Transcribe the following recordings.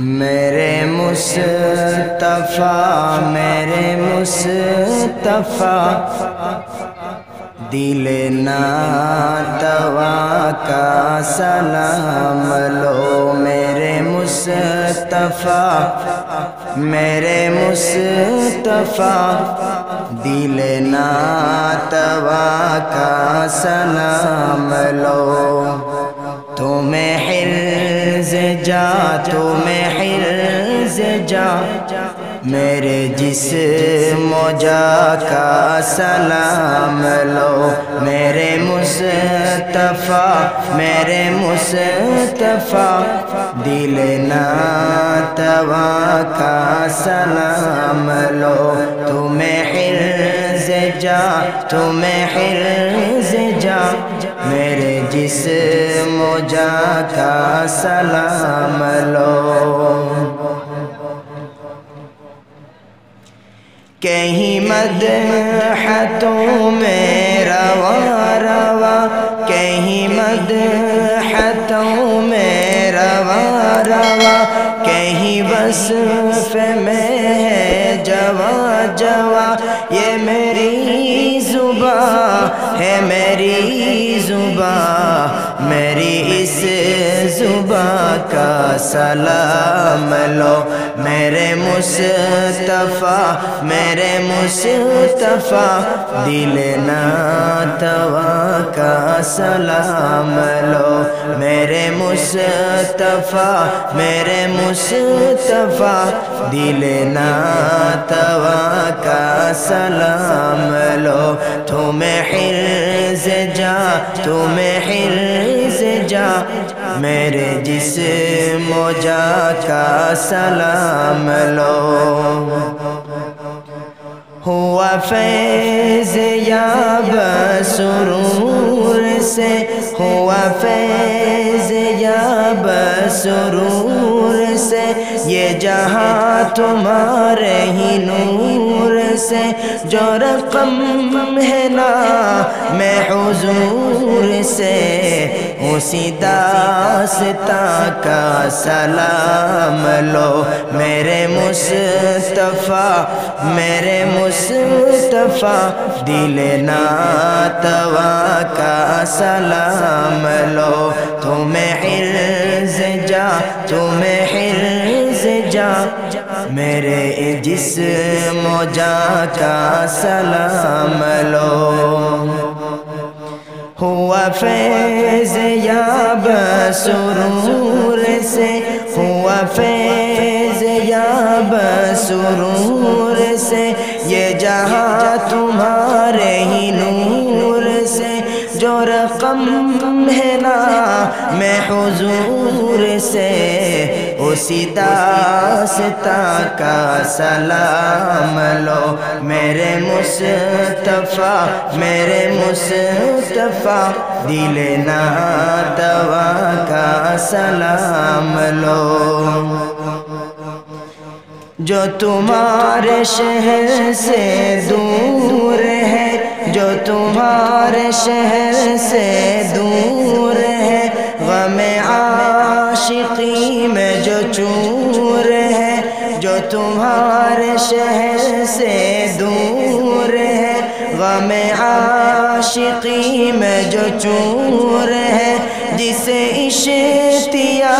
मेरे मुस्तफ़ा मेरे मुस्तफ़ा। दिल ना तवा का सलाम लो मेरे मुस्तफ़ा मेरे मुस्तफ़ा। दिल ना तवा का सलाम लो। तुम्हें हिर्ज जा, तुम्हें जा, मेरे जिस मोजा का सलाम लो। मेरे मुस्तफ़ा मेरे मुस्तफ़ा, दिल ना तवा का सलाम लो। तुम्हें हिर्ज जा, तुम्हें हिर्ज जा, मेरे जिस मोजा का सलाम लो। कहीं मद हतों में रवा रवा, कहीं मद हतों में रवा रवा, कहीं बस में है जवा जवा, ये मेरी जुबा है मेरी जुबा। जुबा का सलाम लो। मेरे मुस्तफ़ा मेरे मुस्तफ़ा, दिल ना का सलाम लो। मेरे मुस्तफ़ा मेरे मुस्तफ़ा, दिल ना का सलाम लो। तुम्हें हिर्ज जा, तुम्हें हिर्ज जा मेरे जिस मोजा का सलाम लो। हुआ फैज या बसरूर से, हुआ फैज या बसरूर से, ये जहाँ तुम्हारे ही नूर से, जो रकम है ना मैं हुजूर से, उसी दासता का सलाम लो, मेरे मुस्तफ़ा, मेरे मुस्तफ़ा, दिल ना तवा का सलाम लो। तुम्हें हिर्ज जा, तुम्हें हिर्ज जा। मेरे जिस मोजा का सलाम लो। हुआ फैज या बसरूर से, हुआ फैज बसरूर से, ये जहाँ तुम्हारे ही नूर से, जो रकम है ना, मैं हुजूर से, उसी दासता का सलाम लो, मेरे मुस्तफ़ा मेरे मुस्तफ़ा, दिल ना दवा का सलाम लो। जो तुम्हारे शहर से दूर है, जो तुम्हारे शहर से दूर है गम आशिकी में जो चूर है, जो तुम्हारे शहर से दूर है गम आशिकी में जो चूर है, जिसे इश्तिया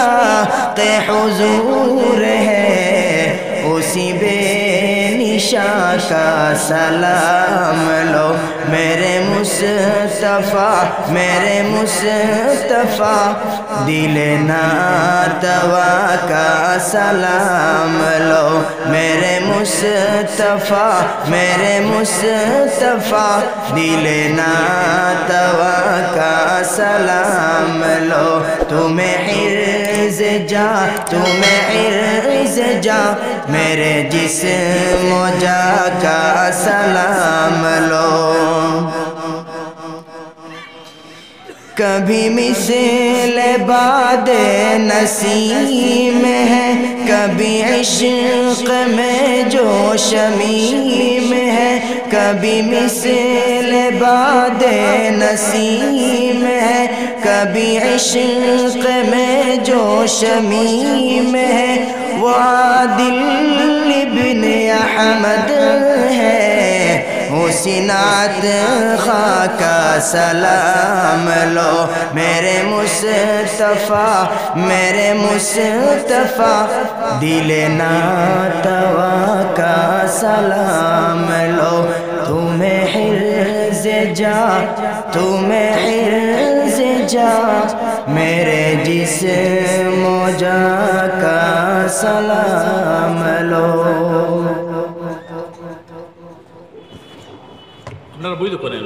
के हुजूर है। उसी बेनिशा का सलाम लो। मेरे मुस्तफ़ा मेरे मुस्तफ़ा, दिल ना दवा का सलाम लो। मेरे मुस्तफ़ा मेरे मुस्तफ़ा, दिल ना दवा का सलाम लो। तुम्हें हिर्ज जा, तुम्हें हिर्ज जा। मेरे जिस मोजा का सलाम लो। कभी मिसल बाद नसीम है, कभी इश्क में जो शमीम है। कभी मिसल बाद नसीम है, कभी इश्क में जो शमीम है। वो बिन अहमद है हुसिनात खाका सलाम लो। मेरे मुस्तफ़ा मेरे मुस्तफ़ा, दिल नातवा का सलाम। हिर्ज जा तुम्हें हिर्ज जा मेरे जिस मोजा का सलाम लो আপনারা বই তো করেন